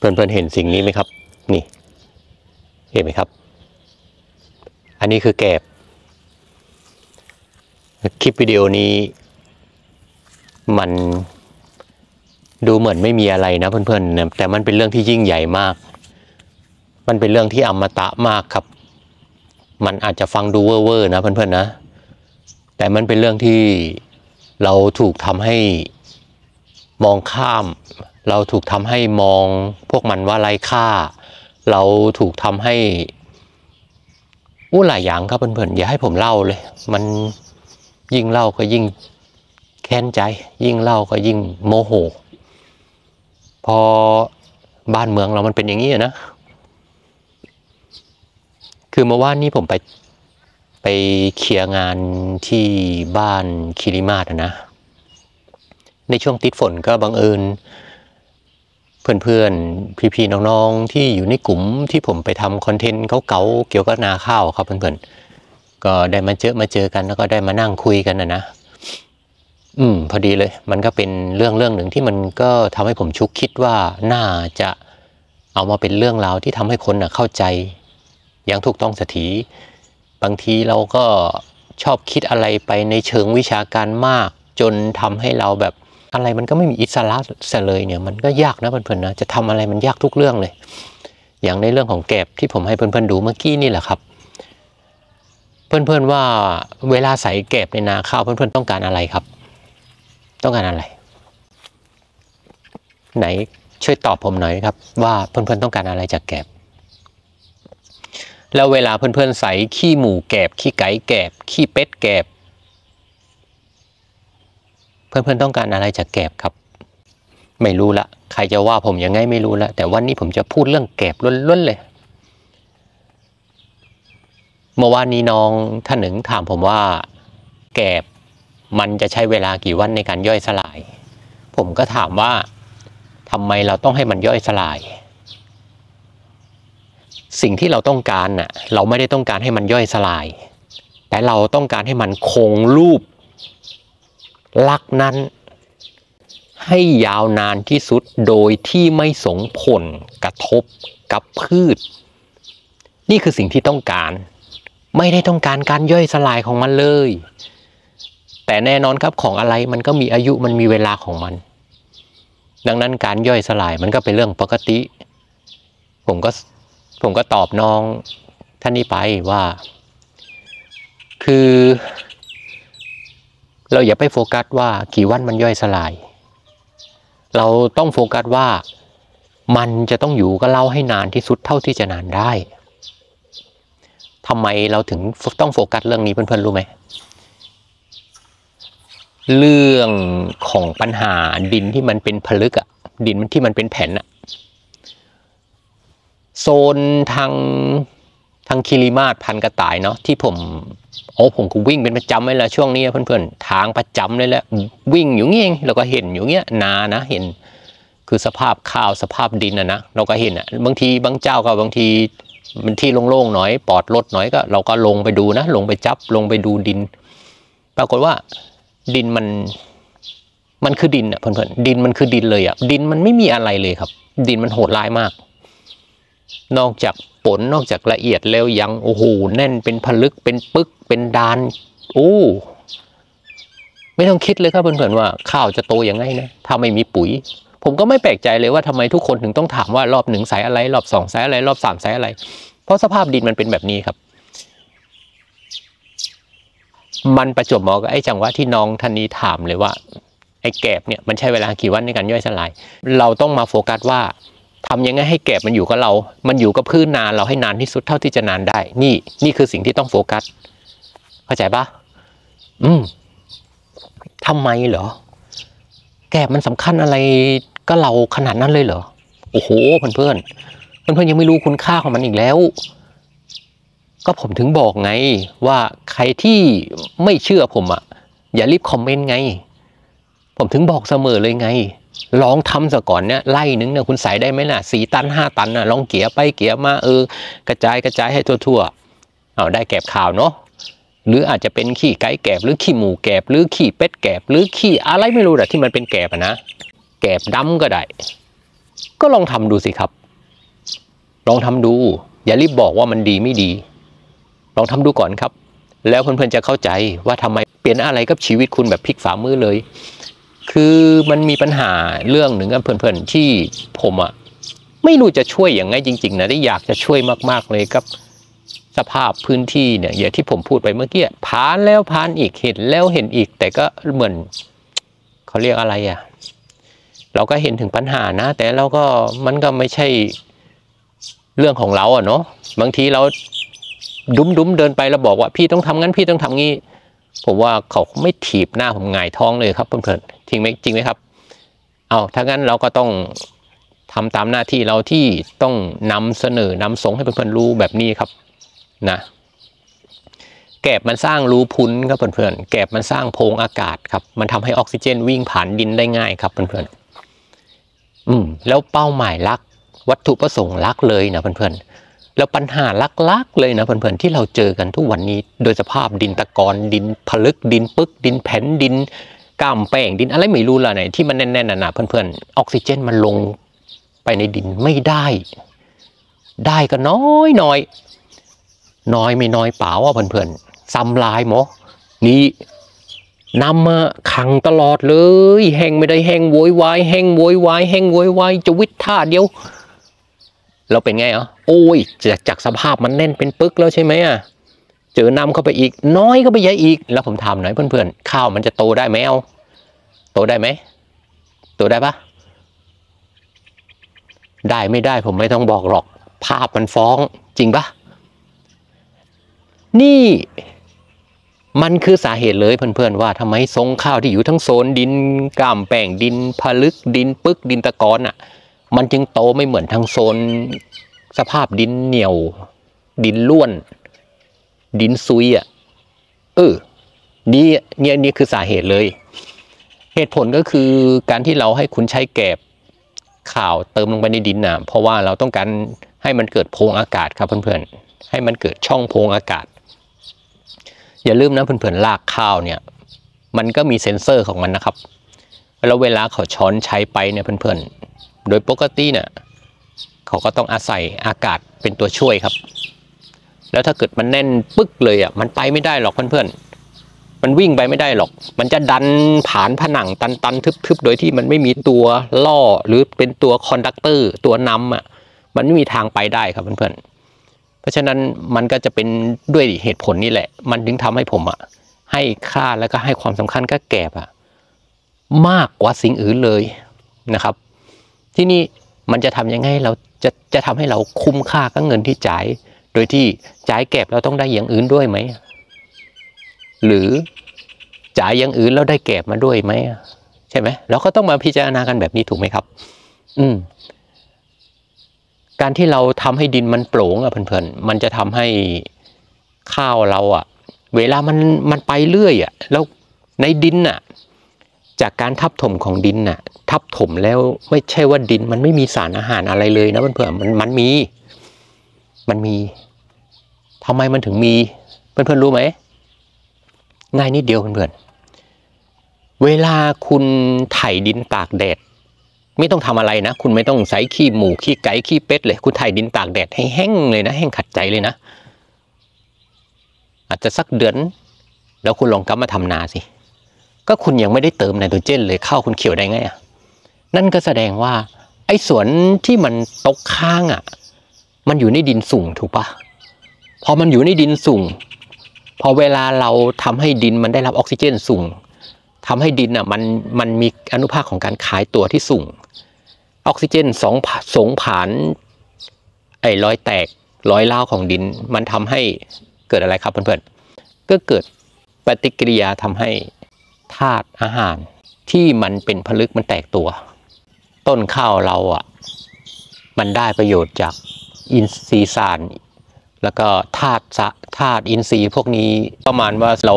เพื่อนๆเห็นสิ่งนี้ไหมครับ นี่ เห็นไหมครับ อันนี้คือแกบ คลิปวิดีโอนี้ มันดูเหมือนไม่มีอะไรนะเพื่อนๆ แต่มันเป็นเรื่องที่ยิ่งใหญ่มาก มันเป็นเรื่องที่อมตะมากครับ มันอาจจะฟังดูเว่อร์ๆนะเพื่อนๆนะ แต่มันเป็นเรื่องที่เราถูกทำให้มองข้าม เราถูกทำให้มองพวกมันว่าไร้ค่า เราถูกทำให้อู้หลายอย่างครับเพื่อนๆอย่าให้ผมเล่าเลย มันยิ่งเล่าก็ยิ่งแค้นใจ ยิ่งเล่าก็ยิ่งโมโห พอบ้านเมืองเรามันเป็นอย่างนี้นะ คือเมื่อวานนี้ผมไปไปเคลียร์งานที่บ้านคิริมาศนะ ในช่วงติดฝนก็บังเอิญ เพื่อนๆ พี่ๆ น้องๆ ที่อยู่ในกลุ่มที่ผมไปทำคอนเทนต์เก่าๆ เกี่ยวกับนาข้าวครับเพื่อนๆ ก็ได้มาเจอมาเจอกันแล้วก็ได้มานั่งคุยกันนะนะ อืม พอดีเลย มันก็เป็นเรื่องเรื่องหนึ่งที่มันก็ทำให้ผมชุกคิดว่าน่าจะเอามาเป็นเรื่องราวที่ทำให้คนนะเข้าใจ อย่างถูกต้องสักทีบางทีเราก็ชอบคิดอะไรไปในเชิงวิชาการมาก จนทำให้เราแบบ อะไรมันก็ไม่มีอิสระเสเลยเนี่ยมันก็ยากนะเพื่อนๆนะจะทำอะไรมันยากทุกเรื่องเลย อย่างในเรื่องของแกบที่ผมให้เพื่อนๆดูเมื่อกี้นี่แหละครับ เพื่อนๆว่าเวลาใส่แกบในนาข้าวเพื่อนๆต้องการอะไรครับ ต้องการอะไร ไหนช่วยตอบผมหน่อยครับ ว่าเพื่อนๆต้องการอะไรจากแกบแล้วเวลาเพื่อนๆใส่ขี้หมูแกบขี้ไก่แกบขี้เป็ดแกบ เพื่อนๆต้องการอะไรจากแกบครับ ไม่รู้ละใครจะว่าผมยังไงไม่รู้ละแต่วันนี้ผมจะพูดเรื่องแกบล้วนๆเลย เมื่อวานนี้น้องท่านหนึ่งถามผมว่า แกบมันจะใช้เวลากี่วันในการย่อยสลาย ผมก็ถามว่าทำไมเราต้องให้มันย่อยสลาย สิ่งที่เราต้องการน่ะเราไม่ได้ต้องการให้มันย่อยสลาย แต่เราต้องการให้มันคงรูป ลักนั้น ให้ยาวนานที่สุดโดยที่ไม่ส่งผลกระทบกับพืช นี่คือสิ่งที่ต้องการ ไม่ได้ต้องการการย่อยสลายของมันเลย แต่แน่นอนครับของอะไรมันก็มีอายุมันมีเวลาของมัน ดังนั้นการย่อยสลายมันก็เป็นเรื่องปกติ ผมก็ผมก็ตอบน้องท่านนี้ไปว่า คือ เราอย่าไปโฟกัสว่ากี่วันมันย่อยสลาย เราต้องโฟกัสว่ามันจะต้องอยู่กับเราให้นานที่สุดเท่าที่จะนานได้ทำไมเราถึงต้องโฟกัสเรื่องนี้เพื่อนๆรู้ไหม เรื่องของปัญหาดินที่มันเป็นผลึกอะดินที่มันเป็นแผ่นอะโซนทางทางคิริมาศพันกระต่ายเนาะที่ผม โอ้ผมก็วิ่งเป็นประจำเลยละช่วงนี้เพื่อนๆทางประจำเลยแหละวิ่งอยู่เงี้ยเราก็เห็นอยู่เงี้ยนานะเห็น คือสภาพข้าวสภาพดินอะนะเราก็เห็นอะบางทีบางเจ้าก็บางทีมันที่โล่งๆหน่อยปลอดรถหน่อยก็เราก็ลงไปดูนะ ลงไปจับลงไปดูดิน ปรากฏว่าดินมันมันคือดินอะเพื่อนๆดินมันคือดินเลยอะดินมันไม่มีอะไรเลยครับ ดินมันโหดร้ายมาก นอกจากผลนอกจากละเอียดแล้วยังโอ้โหแน่นเป็นผลึกเป็นปึกเป็นดานโอ้ไม่ต้องคิดเลยครับเพื่อนๆว่าข้าวจะโตยังไงนะถ้าไม่มีปุ๋ย ผมก็ไม่แปลกใจเลยว่าทำไมทุกคนถึงต้องถามว่ารอบหนึ่งสายอะไร รอบสองสายอะไร รอบสามสายอะไร เพราะสภาพดินมันเป็นแบบนี้ครับ มันประจวบเหมาะกับไอ้จังหวะที่น้องท่านนี้ถามเลยว่า ไอ้แกบเนี่ยมันใช้เวลากี่วันในการย่อยสลาย เราต้องมาโฟกัสว่า ทำยังไงให้แกบมันอยู่กับเรา มันอยู่กับพื้นนานเราให้นานที่สุดเท่าที่จะนานได้ นี่นี่คือสิ่งที่ต้องโฟกัส เข้าใจปะอืมทำไมเหรอ แกบมันสำคัญอะไรก็เราขนาดนั้นเลยเหรอ โอ้โหเพื่อนเพื่อนเพื่อนๆยังไม่รู้คุณค่าของมันอีกแล้ว ก็ผมถึงบอกไง ว่าใครที่ไม่เชื่อผมอะ อย่ารีบคอมเมนต์ไง ผมถึงบอกเสมอเลยไง ลองทำซะก่อนเนี่ยไล่นึงเนี่ยคุณใส่ได้ไหมล่ะสี่ตันห้าตันน่ะลองเกี่ยไปเกี่ยมาเออกระจายกระจายให้ทั่วๆเอาได้แกบข่าวเนาะหรืออาจจะเป็นขี้ไก่แกบหรือขี้หมูแกบหรือขี้เป็ดแกบหรือขี้อะไรไม่รู้แต่ที่มันเป็นแกบอะนะแกบดำก็ได้ ก็ลองทำดูสิครับ ลองทำดู อย่ารีบบอกว่ามันดีไม่ดี ลองทำดูก่อนครับ แล้วเพื่อนๆจะเข้าใจว่าทำไมเปลี่ยนอะไรกับชีวิตคุณแบบพลิกฝ่ามือเลย คือมันมีปัญหาเรื่องหนึ่งกับเพื่อนๆที่ผมอะไม่รู้จะช่วยอย่างไงจริง ๆ นะได้อยากจะช่วยมากๆเลยครับ สภาพพื้นที่เนี่ยอย่างที่ผมพูดไปเมื่อกี้ผ่านแล้วผ่านอีกเห็นแล้วเห็นอีก แต่ก็เหมือนเขาเรียกอะไรอะเราก็เห็นถึงปัญหานะ แต่เราก็มันก็ไม่ใช่เรื่องของเราอะเนาะบางทีเราดุ้มดุมๆเดินไปแล้วบอกว่าพี่ต้องทำงั้นพี่ต้องทำงี้ ผมว่าเขาไม่ถีบหน้าผมหงายท้องเลยครับเพื่อนๆจริงไหมจริงไหมครับ เอาถ้างั้นเราก็ต้องทำตามหน้าที่เราที่ต้องนำเสนอนำส่งให้เพื่อนๆรู้แบบนี้ครับนะแกบมันสร้างรูพุ้นครับเพื่อนๆแกบมันสร้างโพรงอากาศครับ มันทำให้ออกซิเจนวิ่งผ่านดินได้ง่ายครับเพื่อนๆอืมแล้วเป้าหมายลัก วัตถุประสงค์ลักเลยนะเพื่อนๆ แล้วปัญหาลักๆเลยนะเพื่อนๆที่เราเจอกันทุกวันนี้ โดยสภาพดินตะกอนดินผลึกดินปึก ดินแผ่นดินก้ามแป้งดินอะไรไม่รู้ละไหนที่มันแน่นๆน่ะนะเพื่อนๆออกซิเจนมันลงไปในดินไม่ได้ ได้ก็น้อยน้อยน้อยไม่น้อยเปล่าอะเพื่อนๆซ้ำลายหมอนี่นำมาขังตลอดเลย แห้งไม่ได้แห้งโวยวายแห้งโวยวายแห้งโวยวายจะวิทท่าเดียว เราเป็นไงอะโอ้ยจากจากสภาพมันแน่นเป็นปึกแล้วใช่ไหมอะเจอนำเข้าไปอีก น้อยเข้าไปใหญ่อีก แล้วผมถามหน่อยเพื่อนๆข้าวมันจะโตได้ไหมเอาโตได้ไหมโตได้ปะได้ไม่ได้ผมไม่ต้องบอกหรอก ภาพมันฟ้องจริงปะนี่มันคือสาเหตุเลยเพื่อนๆว่าทำไมทรงข้าวที่อยู่ทั้งโซนดินกล้ามแป้งดินผลึกดินปึกดินตะกอนอะ มันจึงโตไม่เหมือนทางโซน สภาพดินเหนียว ดินล้วน ดินซุยอะเออนี่เนี่ยนี่คือสาเหตุเลย เหตุผลก็คือการที่เราให้คุณใช้แกบข่าวเติมลงไปในดินน่ะเพราะว่าเราต้องการให้มันเกิดโพรงอากาศครับเพื่อนๆ ให้มันเกิดช่องโพรงอากาศ อย่าลืมนะเพื่อนๆรากข้าวเนี่ย มันก็มีเซ็นเซอร์ของมันนะครับ แล้วเวลาเขาช้อนใช้ไปเนี่ยเพื่อนๆ โดยปกติเนี่ยเขาก็ต้องอาศัยอากาศเป็นตัวช่วยครับ แล้วถ้าเกิดมันแน่นปึ๊กเลยอะมันไปไม่ได้หรอกเพื่อนๆมันวิ่งไปไม่ได้หรอก มันจะดันผ่านผนังตันๆทึบๆ โดยที่มันไม่มีตัวล่อหรือเป็นตัว conductor ตัวนำอะมันไม่มีทางไปได้ครับเพื่อนๆเพราะฉะนั้นมันก็จะเป็นด้วยเหตุผลนี่แหละ มันถึงทำให้ผมอะให้ค่าแล้วก็ให้ความสำคัญกับแกลบอะมากกว่าสิ่งอื่นเลยนะครับ ที่นี่มันจะทำยังไงเราจะจะทำให้เราคุ้มค่ากับเงินที่จ่าย โดยที่จ่ายแก็บเราต้องได้อย่างอื่นด้วยไหม หรือจ่ายอย่างอื่นแล้วได้แก็บมาด้วยไหมใช่ไหมเราก็ต้องมาพิจารณากันแบบนี้ถูกไหมครับ อืม การที่เราทำให้ดินมันโปร่งอะเพื่อนๆมันจะทำให้ข้าวเราอะเวลามันมันไปเรื่อยอะแล้วในดินอะ จากการทับถมของดินน่ะ ทับถมแล้วไม่ใช่ว่าดินมันไม่มีสารอาหารอะไรเลยนะเพื่อนๆมันมันมี มันมีทำไมมันถึงมี เพื่อนๆรู้ไหมง่ายนิดเดียวเพื่อนๆเวลาคุณไถดินตากแดดไม่ต้องทำอะไรนะ คุณไม่ต้องใส่ขี้หมูขี้ไก่ขี้เป็ดเลย คุณไถดินตากแดดให้แห้งเลยนะแห้งขัดใจเลยนะอาจจะสักเดือน แล้วคุณลองกลับมาทำนาสิ ก็คุณยังไม่ได้เติมไนโตรเจนเลยข้าวคุณเขียวได้ไงอะนั่นก็แสดงว่า ไอ้สวนที่มันตกค้างอะ มันอยู่ในดินสูงถูกปะพอมันอยู่ในดินสูงพอเวลาเราทำให้ดินมันได้รับออกซิเจนสูงทำให้ดินอะมันมันมีอนุภาคของการขายตัวที่สูง ออกซิเจนสองสงผ่านไอ้รอยแตกรอยเล่าของดิน มันทำให้เกิดอะไรครับเพื่อนๆก็เกิดปฏิกิริยาทำให้ ธาตุอาหาร ที่มันเป็นผลึกมันแตกตัว ต้นข้าวเราอะมันได้ประโยชน์จากอินทรีย์สาร แล้วก็ธาตุธาตุอินทรีย์พวกนี้ประมาณว่าเรา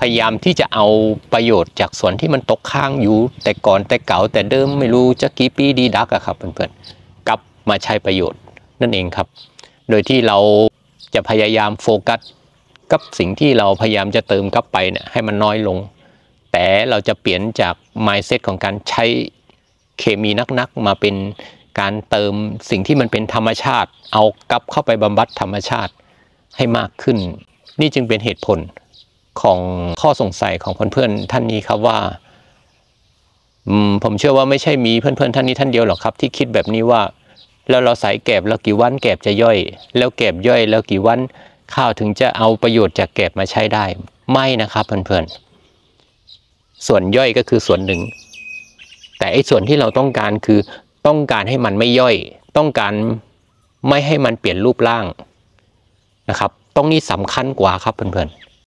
พยายามที่จะเอาประโยชน์จากส่วนที่มันตกค้างอยู่ แต่ก่อนแต่เก่าแต่เดิมไม่รู้จะกี่ปีดีดักอะครับเพื่อนๆกลับมาใช้ประโยชน์นั่นเองครับ โดยที่เราจะพยายามโฟกัสกับสิ่งที่เราพยายามจะเติมกลับไปเนี่ยให้มันน้อยลง แต่เราจะเปลี่ยนจาก mindset ของการใช้เคมีนักๆ มาเป็นการเติมสิ่งที่มันเป็นธรรมชาติ เอากลับเข้าไปบำบัดธรรมชาติให้มากขึ้น นี่จึงเป็นเหตุผลของข้อสงสัยของเพื่อนๆท่านนี้ครับว่าผมเชื่อว่าไม่ใช่มีเพื่อนๆท่านนี้ท่านเดียวหรอกครับ ที่คิดแบบนี้ว่า แล้วเราใส่แกบแล้วกี่วันแกบจะย่อย แล้วแกบย่อยแล้วกี่วันข้าวถึงจะเอาประโยชน์จากแกบมาใช้ได้ ไม่นะครับเพื่อนๆ ส่วนย่อยก็คือส่วนหนึ่ง แต่ไอ้ส่วนที่เราต้องการคือต้องการให้มันไม่ย่อย ต้องการไม่ให้มันเปลี่ยนรูปร่างนะครับ ตรงนี้สำคัญกว่าครับเพื่อนๆ